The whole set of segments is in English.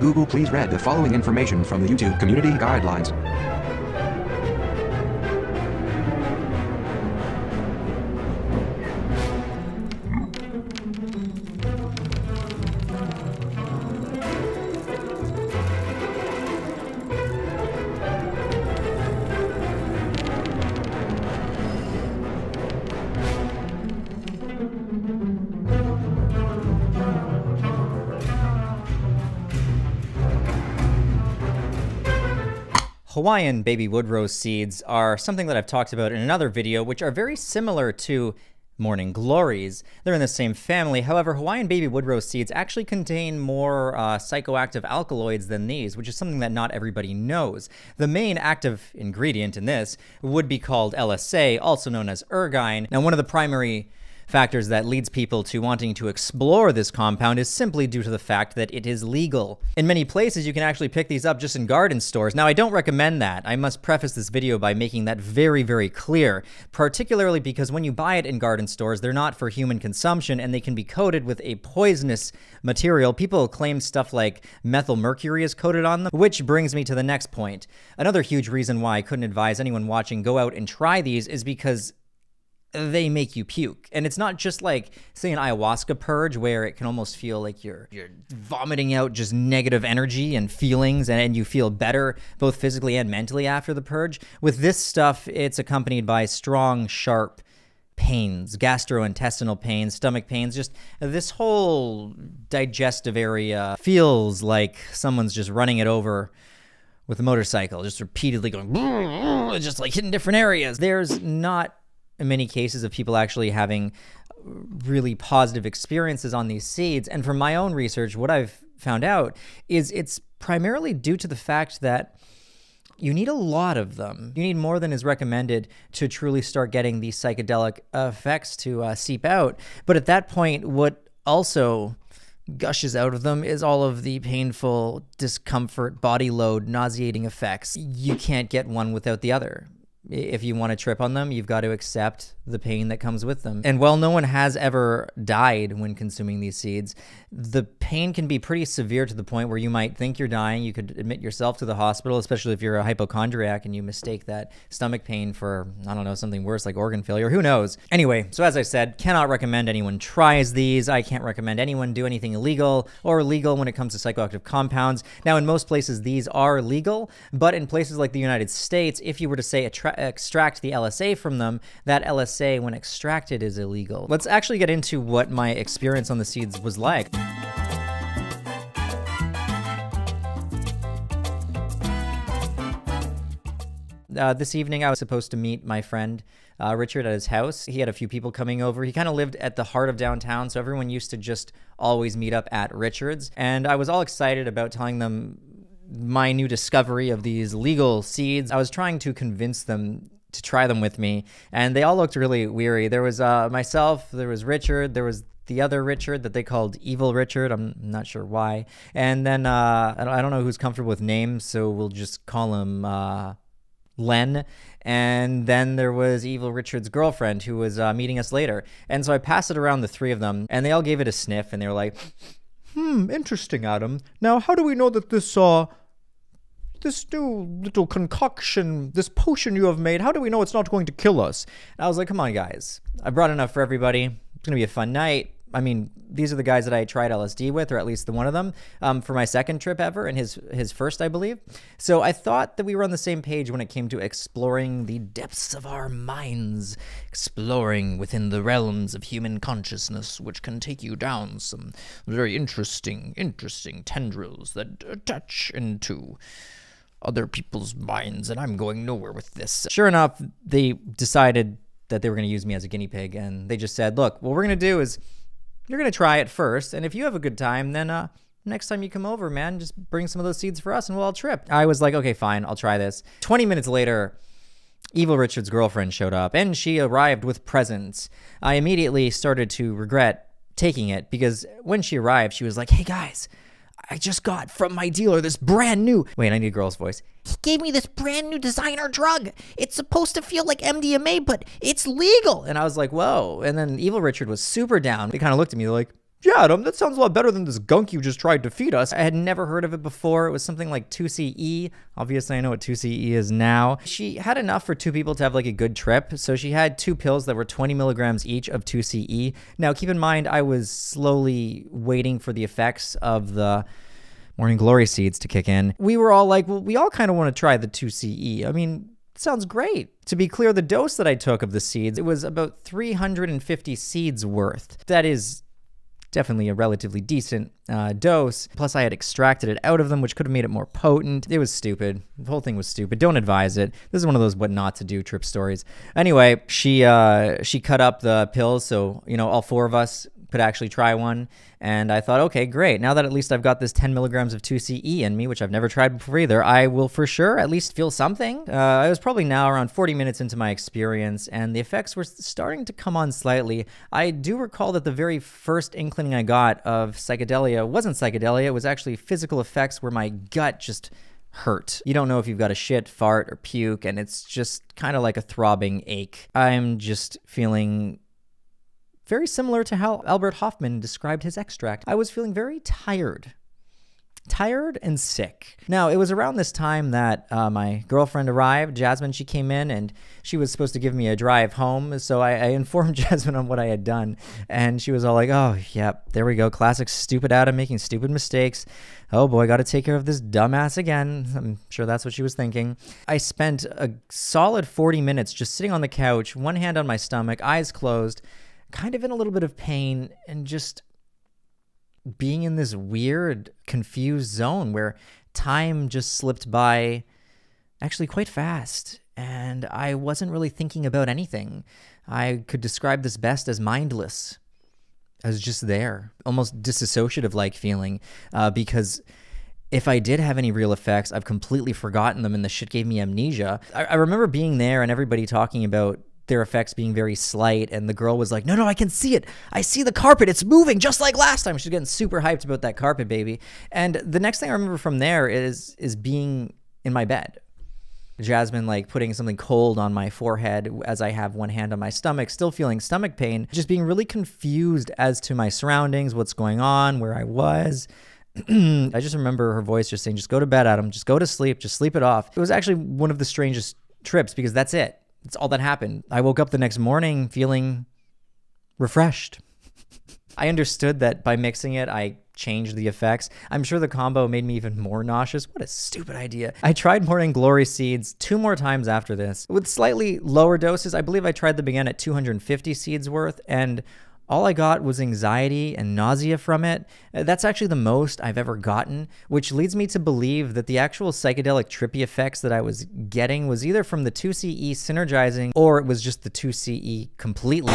Google please read the following information from the YouTube community guidelines. Hawaiian baby wood rose seeds are something that I've talked about in another video, which are very similar to morning glories. They're in the same family. However, Hawaiian baby wood rose seeds actually contain more uh, psychoactive alkaloids than these, which is something that not everybody knows. The main active ingredient in this would be called LSA, also known as ergine. Now, one of the primary factors that leads people to wanting to explore this compound is simply due to the fact that it is legal. In many places, you can actually pick these up just in garden stores. Now, I don't recommend that. I must preface this video by making that very, very clear, particularly because when you buy it in garden stores, they're not for human consumption and they can be coated with a poisonous material. People claim stuff like methyl mercury is coated on them, which brings me to the next point. Another huge reason why I couldn't advise anyone watching go out and try these is because they make you puke. And it's not just like say an ayahuasca purge where it can almost feel like you're you're vomiting out just negative energy and feelings and, and you feel better both physically and mentally after the purge. With this stuff, it's accompanied by strong, sharp pains, gastrointestinal pains, stomach pains, just this whole digestive area feels like someone's just running it over with a motorcycle, just repeatedly going, just like hitting different areas. There's not many cases of people actually having really positive experiences on these seeds. And from my own research, what I've found out is it's primarily due to the fact that you need a lot of them. You need more than is recommended to truly start getting these psychedelic effects to uh, seep out. But at that point, what also gushes out of them is all of the painful discomfort, body load, nauseating effects. You can't get one without the other if you want to trip on them, you've got to accept the pain that comes with them. And while no one has ever died when consuming these seeds, the pain can be pretty severe to the point where you might think you're dying. You could admit yourself to the hospital, especially if you're a hypochondriac and you mistake that stomach pain for, I don't know, something worse like organ failure. Who knows? Anyway, so as I said, cannot recommend anyone tries these. I can't recommend anyone do anything illegal or legal when it comes to psychoactive compounds. Now, in most places, these are legal, but in places like the United States, if you were to say extract the LSA from them, that LSA when extracted is illegal. Let's actually get into what my experience on the seeds was like. Uh, this evening, I was supposed to meet my friend uh, Richard at his house. He had a few people coming over. He kind of lived at the heart of downtown, so everyone used to just always meet up at Richard's. And I was all excited about telling them my new discovery of these legal seeds. I was trying to convince them to try them with me, and they all looked really weary. There was uh, myself, there was Richard, there was the other Richard that they called Evil Richard. I'm not sure why. And then uh, I don't know who's comfortable with names, so we'll just call him uh, Len. And then there was Evil Richard's girlfriend who was uh, meeting us later. And so I passed it around the three of them, and they all gave it a sniff, and they were like, "Hmm, interesting, Adam. Now, how do we know that this uh, this new little concoction, this potion you have made, how do we know it's not going to kill us? And I was like, come on, guys. I brought enough for everybody. It's going to be a fun night. I mean, these are the guys that I tried LSD with, or at least the one of them, um, for my second trip ever, and his his first, I believe. So I thought that we were on the same page when it came to exploring the depths of our minds, exploring within the realms of human consciousness, which can take you down some very interesting, interesting tendrils that attach into other people's minds, and I'm going nowhere with this. Sure enough, they decided that they were going to use me as a guinea pig, and they just said, "Look, what we're going to do is you're going to try it first, and if you have a good time, then uh, next time you come over, man, just bring some of those seeds for us, and we'll all trip." I was like, "Okay, fine, I'll try this." Twenty minutes later. Evil Richard's girlfriend showed up and she arrived with presents. I immediately started to regret taking it because when she arrived, she was like, Hey guys, I just got from my dealer this brand new. Wait, I need a girl's voice. He gave me this brand new designer drug. It's supposed to feel like MDMA, but it's legal. And I was like, whoa. And then Evil Richard was super down. They kind of looked at me like, Yeah, Adam, that sounds a lot better than this gunk you just tried to feed us. I had never heard of it before. It was something like 2CE. Obviously, I know what 2CE is now. She had enough for two people to have like a good trip. So she had two pills that were 20 milligrams each of 2CE. Now, keep in mind, I was slowly waiting for the effects of the morning glory seeds to kick in. We were all like, well, we all kind of want to try the 2CE. I mean, sounds great. To be clear, the dose that I took of the seeds, it was about 350 seeds worth. That is definitely a relatively decent uh, dose. Plus, I had extracted it out of them, which could have made it more potent. It was stupid. The whole thing was stupid. Don't advise it. This is one of those what not to do trip stories. Anyway, she uh, she cut up the pills, so you know all four of us could actually try one. And I thought, okay, great. Now that at least I've got this 10 milligrams of 2CE in me, which I've never tried before either, I will for sure at least feel something. Uh, I was probably now around 40 minutes into my experience, and the effects were starting to come on slightly. I do recall that the very first inkling I got of psychedelia wasn't psychedelia, it was actually physical effects where my gut just hurt. You don't know if you've got a shit, fart, or puke, and it's just kind of like a throbbing ache. I'm just feeling very similar to how Albert Hofmann described his extract. I was feeling very tired. Tired and sick. Now, it was around this time that uh, my girlfriend arrived. Jasmine, she came in and she was supposed to give me a drive home. So I, I informed Jasmine on what I had done. And she was all like, oh, yep, there we go. Classic stupid Adam making stupid mistakes. Oh boy, got to take care of this dumbass again. I'm sure that's what she was thinking. I spent a solid 40 minutes just sitting on the couch, one hand on my stomach, eyes closed kind of in a little bit of pain and just being in this weird, confused zone where time just slipped by actually quite fast. And I wasn't really thinking about anything. I could describe this best as mindless. I was just there, almost disassociative like feeling, uh, because if I did have any real effects, I've completely forgotten them and the shit gave me amnesia. I, I remember being there and everybody talking about their effects being very slight and the girl was like no no i can see it i see the carpet it's moving just like last time she's getting super hyped about that carpet baby and the next thing i remember from there is is being in my bed jasmine like putting something cold on my forehead as i have one hand on my stomach still feeling stomach pain just being really confused as to my surroundings what's going on where i was I just remember her voice just saying, just go to bed, Adam. Just go to sleep. Just sleep it off. It was actually one of the strangest trips because that's it. That's all that happened. I woke up the next morning feeling refreshed. I understood that by mixing it, I changed the effects. I'm sure the combo made me even more nauseous. What a stupid idea. I tried Morning Glory seeds two more times after this with slightly lower doses. I believe I tried them again at 250 seeds worth, and all I got was anxiety and nausea from it. Uh, that's actually the most I've ever gotten, which leads me to believe that the actual psychedelic trippy effects that I was getting was either from the 2CE synergizing or it was just the 2CE completely.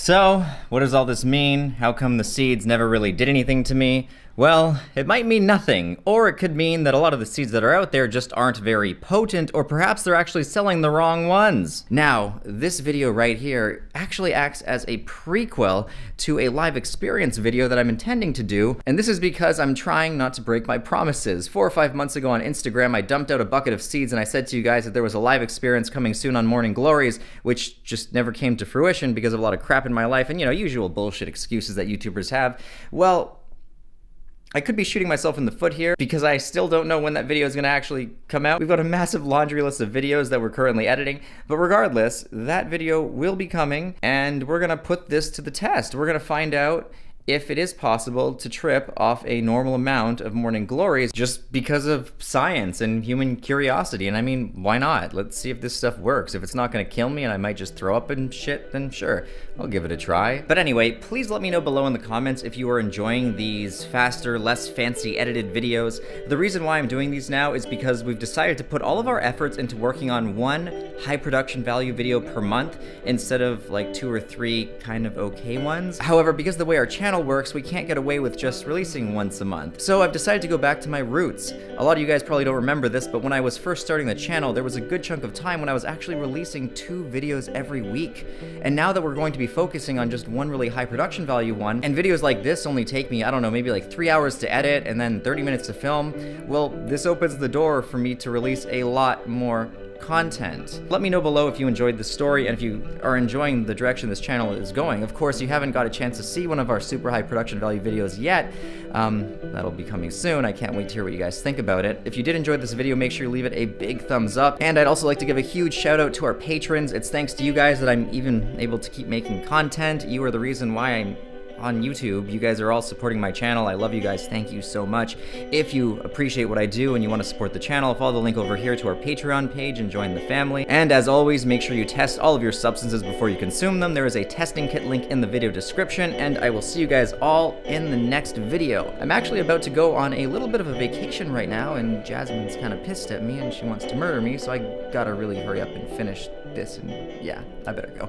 So, what does all this mean? How come the seeds never really did anything to me? Well, it might mean nothing, or it could mean that a lot of the seeds that are out there just aren't very potent, or perhaps they're actually selling the wrong ones. Now, this video right here actually acts as a prequel to a live experience video that I'm intending to do, and this is because I'm trying not to break my promises. Four or five months ago on Instagram, I dumped out a bucket of seeds and I said to you guys that there was a live experience coming soon on Morning Glories, which just never came to fruition because of a lot of crap in my life and, you know, usual bullshit excuses that YouTubers have. Well, I could be shooting myself in the foot here because I still don't know when that video is going to actually come out. We've got a massive laundry list of videos that we're currently editing, but regardless, that video will be coming and we're going to put this to the test. We're going to find out if it is possible to trip off a normal amount of morning glories just because of science and human curiosity. And I mean, why not? Let's see if this stuff works. If it's not gonna kill me and I might just throw up and shit, then sure, I'll give it a try. But anyway, please let me know below in the comments if you are enjoying these faster, less fancy edited videos. The reason why I'm doing these now is because we've decided to put all of our efforts into working on one high production value video per month instead of like two or three kind of okay ones. However, because the way our channel channel works, we can't get away with just releasing once a month. So I've decided to go back to my roots. A lot of you guys probably don't remember this, but when I was first starting the channel, there was a good chunk of time when I was actually releasing two videos every week. And now that we're going to be focusing on just one really high production value one, and videos like this only take me, I don't know, maybe like three hours to edit and then 30 minutes to film, well, this opens the door for me to release a lot more content. Let me know below if you enjoyed the story and if you are enjoying the direction this channel is going. Of course, you haven't got a chance to see one of our super high production value videos yet. Um, that'll be coming soon. I can't wait to hear what you guys think about it. If you did enjoy this video, make sure you leave it a big thumbs up. And I'd also like to give a huge shout out to our patrons. It's thanks to you guys that I'm even able to keep making content. You are the reason why I'm on YouTube. You guys are all supporting my channel. I love you guys. Thank you so much. If you appreciate what I do and you want to support the channel, follow the link over here to our Patreon page and join the family. And as always, make sure you test all of your substances before you consume them. There is a testing kit link in the video description, and I will see you guys all in the next video. I'm actually about to go on a little bit of a vacation right now, and Jasmine's kind of pissed at me and she wants to murder me, so I gotta really hurry up and finish this, and yeah, I better go.